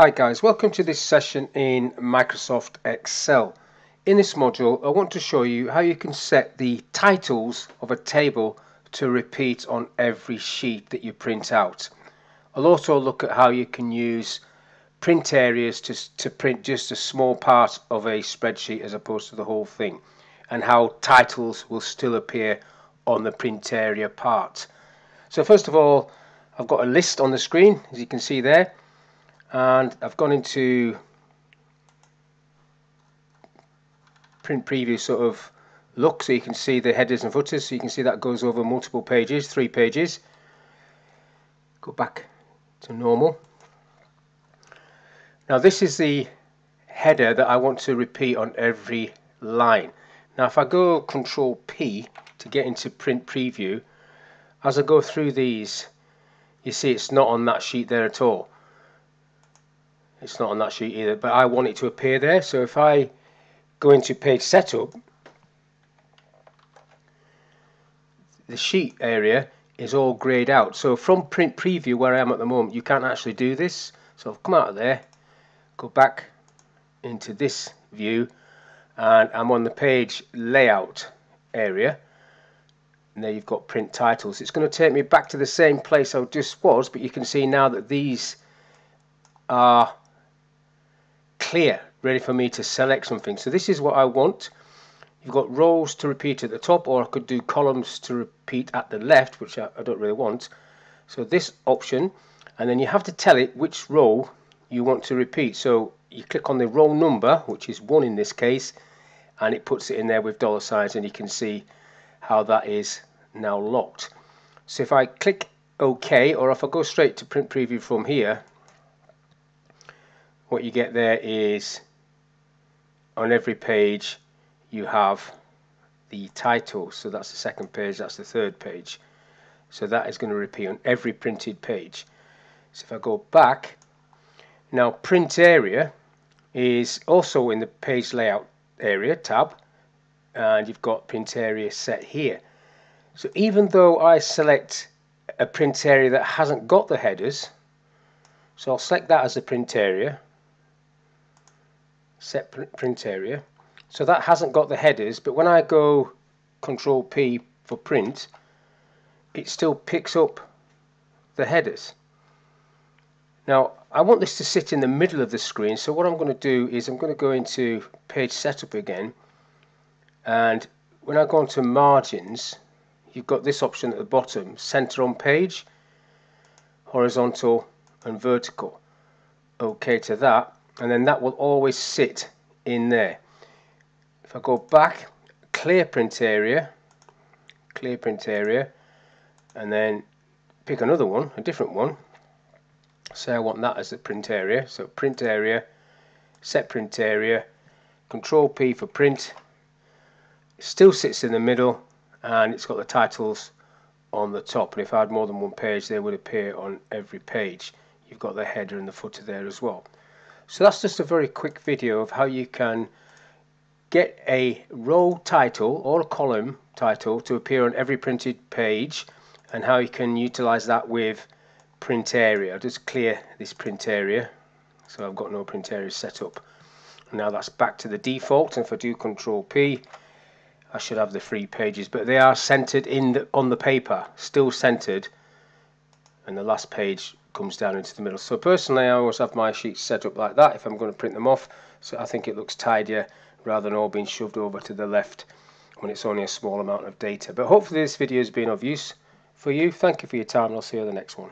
Hi guys, welcome to this session in Microsoft Excel. In this module I want to show you how you can set the titles of a table to repeat on every sheet that you print out. I'll also look at how you can use print areas to, to print just a small part of a spreadsheet as opposed to the whole thing and how titles will still appear on the print area part. So first of all I've got a list on the screen as you can see there and I've gone into print preview sort of look so you can see the headers and footers. So you can see that goes over multiple pages three pages. Go back to normal. Now this is the header that I want to repeat on every line. Now if I go control P to get into print preview as I go through these you see it's not on that sheet there at all it's not on that sheet either but I want it to appear there. So if I go into page setup the sheet area is all grayed out. So from print preview where I am at the moment you can't actually do this. So I've come out of there go back into this view and I'm on the page layout area. And there you've got print titles. It's going to take me back to the same place I just was but you can see now that these are clear, ready for me to select something. So this is what I want. You've got rows to repeat at the top, or I could do columns to repeat at the left, which I, I don't really want. So this option, and then you have to tell it which row you want to repeat. So you click on the row number, which is one in this case, and it puts it in there with dollar signs, and you can see how that is now locked. So if I click OK, or if I go straight to print preview from here, what you get there is on every page you have the title. So that's the second page that's the third page. So that is going to repeat on every printed page. So if I go back now print area is also in the page layout area tab and you've got print area set here. So even though I select a print area that hasn't got the headers so I'll select that as a print area set print area. So that hasn't got the headers but when I go control P for print it still picks up the headers. Now I want this to sit in the middle of the screen so what I'm going to do is I'm going to go into page setup again and when I go into margins you've got this option at the bottom center on page horizontal and vertical. Okay to that and then that will always sit in there. If I go back clear print area clear print area and then pick another one a different one. Say I want that as the print area. So print area set print area control P for print. It still sits in the middle and it's got the titles on the top. And if I had more than one page they would appear on every page. You've got the header and the footer there as well so that's just a very quick video of how you can get a row title or a column title to appear on every printed page and how you can utilize that with print area. I'll just clear this print area so I've got no print area set up. Now that's back to the default and if I do control P I should have the three pages but they are centered in the, on the paper still centered and the last page comes down into the middle. So personally I always have my sheets set up like that if I'm going to print them off so I think it looks tidier rather than all being shoved over to the left when it's only a small amount of data. But hopefully this video has been of use for you. Thank you for your time and I'll see you on the next one.